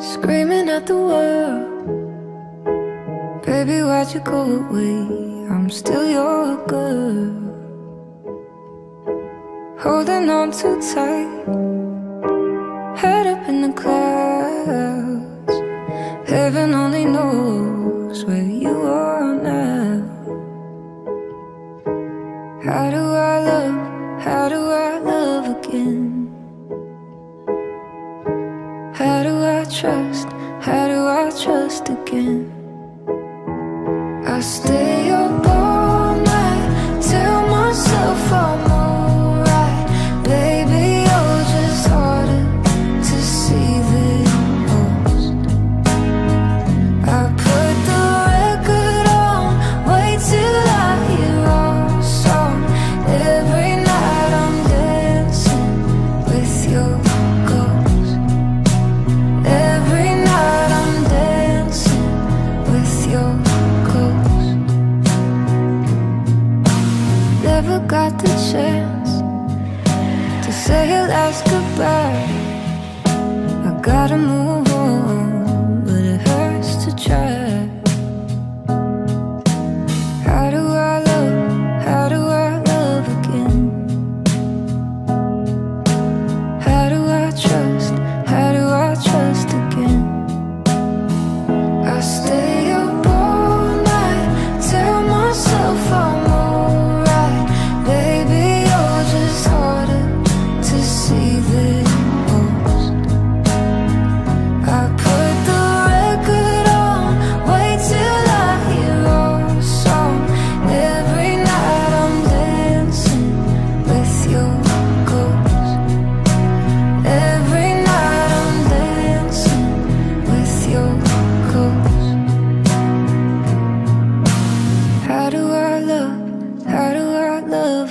Screaming at the world Baby, why'd you go away? I'm still your girl Holding on too tight Head up in the clouds Heaven only knows where you are now How do I love, how do I love again? How do I trust? How do I trust again? I stay got the chance to say a last goodbye. I gotta move